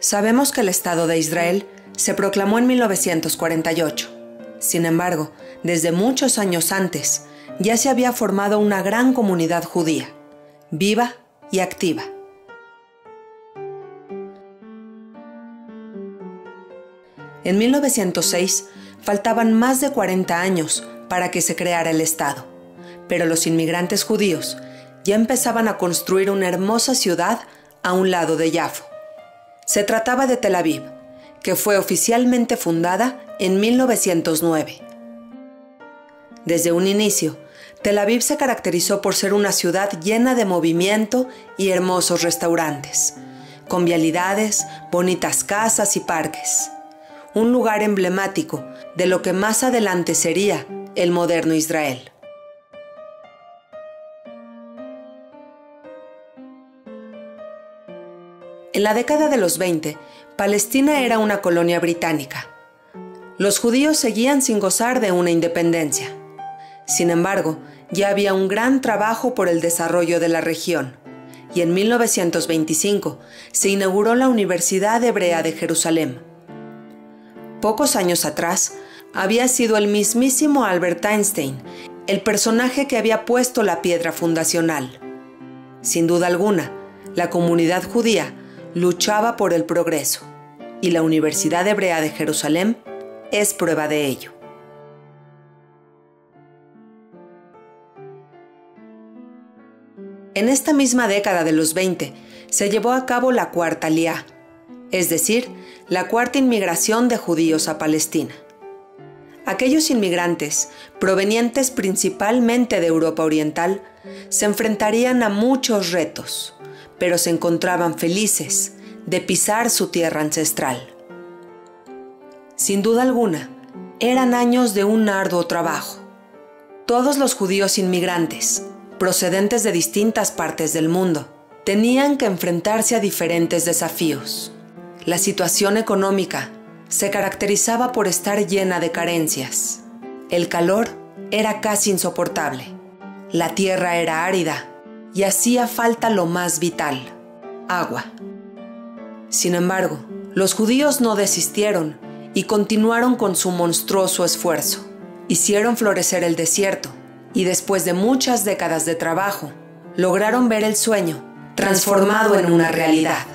Sabemos que el Estado de Israel se proclamó en 1948. Sin embargo, desde muchos años antes, ya se había formado una gran comunidad judía, viva y activa. En 1906 faltaban más de 40 años para que se creara el Estado, pero los inmigrantes judíos ya empezaban a construir una hermosa ciudad a un lado de Yafo. Se trataba de Tel Aviv, que fue oficialmente fundada en 1909. Desde un inicio, Tel Aviv se caracterizó por ser una ciudad llena de movimiento y hermosos restaurantes, con vialidades, bonitas casas y parques. Un lugar emblemático de lo que más adelante sería el moderno Israel. En la década de los 20, Palestina era una colonia británica. Los judíos seguían sin gozar de una independencia. Sin embargo, ya había un gran trabajo por el desarrollo de la región, y en 1925 se inauguró la Universidad Hebrea de Jerusalén. Pocos años atrás, había sido el mismísimo Albert Einstein, el personaje que había puesto la piedra fundacional. Sin duda alguna, la comunidad judía luchaba por el progreso, y la Universidad Hebrea de Jerusalén es prueba de ello. En esta misma década de los 20 se llevó a cabo la Cuarta Liá, es decir, la cuarta inmigración de judíos a Palestina. Aquellos inmigrantes, provenientes principalmente de Europa Oriental, se enfrentarían a muchos retos, pero se encontraban felices de pisar su tierra ancestral. Sin duda alguna, eran años de un arduo trabajo. Todos los judíos inmigrantes, procedentes de distintas partes del mundo, tenían que enfrentarse a diferentes desafíos. La situación económica se caracterizaba por estar llena de carencias. El calor era casi insoportable. La tierra era árida y hacía falta lo más vital, agua. Sin embargo, los judíos no desistieron y continuaron con su monstruoso esfuerzo. Hicieron florecer el desierto y después de muchas décadas de trabajo, lograron ver el sueño transformado en una realidad.